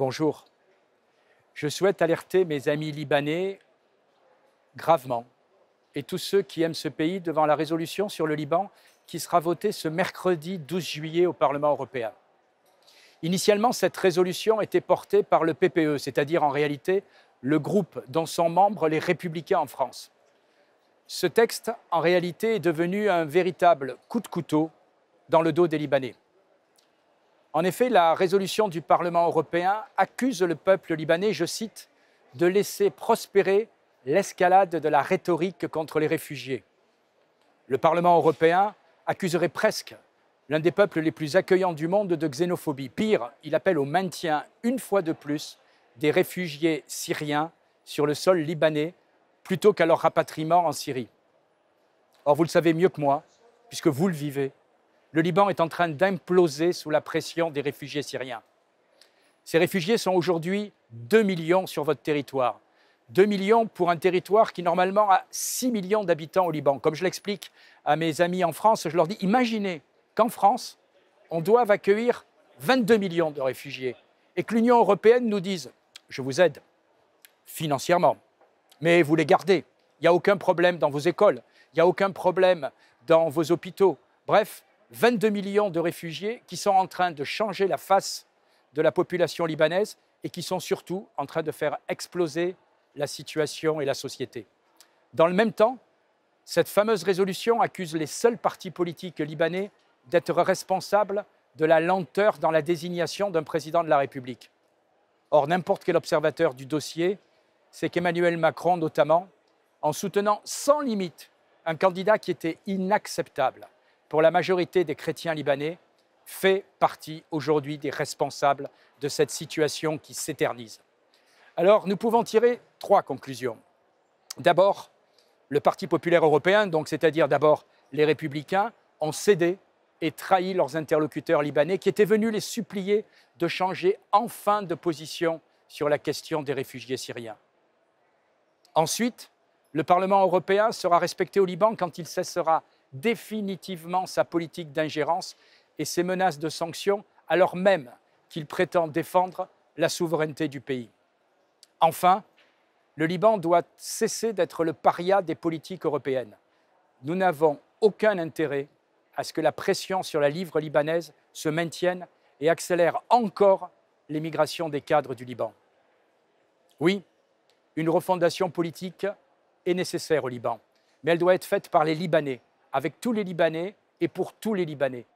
Bonjour. Je souhaite alerter mes amis libanais gravement et tous ceux qui aiment ce pays devant la résolution sur le Liban qui sera votée ce mercredi 12 juillet au Parlement européen. Initialement, cette résolution était portée par le PPE, c'est-à-dire en réalité le groupe dont sont membres les républicains en France. Ce texte, en réalité, est devenu un véritable coup de couteau dans le dos des Libanais. En effet, la résolution du Parlement européen accuse le peuple libanais, je cite, de laisser prospérer l'escalade de la rhétorique contre les réfugiés. Le Parlement européen accuserait presque l'un des peuples les plus accueillants du monde de xénophobie. Pire, il appelle au maintien, une fois de plus, des réfugiés syriens sur le sol libanais plutôt qu'à leur rapatriement en Syrie. Or, vous le savez mieux que moi, puisque vous le vivez, le Liban est en train d'imploser sous la pression des réfugiés syriens. Ces réfugiés sont aujourd'hui 2 millions sur votre territoire. 2 millions pour un territoire qui normalement a 6 millions d'habitants au Liban. Comme je l'explique à mes amis en France, je leur dis, imaginez qu'en France, on doive accueillir 22 millions de réfugiés et que l'Union européenne nous dise, je vous aide financièrement, mais vous les gardez. Il n'y a aucun problème dans vos écoles, il n'y a aucun problème dans vos hôpitaux. Bref, 22 millions de réfugiés qui sont en train de changer la face de la population libanaise et qui sont surtout en train de faire exploser la situation et la société. Dans le même temps, cette fameuse résolution accuse les seuls partis politiques libanais d'être responsables de la lenteur dans la désignation d'un président de la République. Or, n'importe quel observateur du dossier sait qu'Emmanuel Macron, notamment, en soutenant sans limite un candidat qui était inacceptable, pour la majorité des chrétiens libanais, fait partie aujourd'hui des responsables de cette situation qui s'éternise. Alors, nous pouvons tirer trois conclusions. D'abord, le Parti populaire européen, donc c'est-à-dire d'abord les républicains, ont cédé et trahi leurs interlocuteurs libanais qui étaient venus les supplier de changer enfin de position sur la question des réfugiés syriens. Ensuite, le Parlement européen sera respecté au Liban quand il cessera définitivement sa politique d'ingérence et ses menaces de sanctions, alors même qu'il prétend défendre la souveraineté du pays. Enfin, le Liban doit cesser d'être le paria des politiques européennes. Nous n'avons aucun intérêt à ce que la pression sur la livre libanaise se maintienne et accélère encore l'émigration des cadres du Liban. Oui, une refondation politique est nécessaire au Liban, mais elle doit être faite par les Libanais avec tous les Libanais et pour tous les Libanais.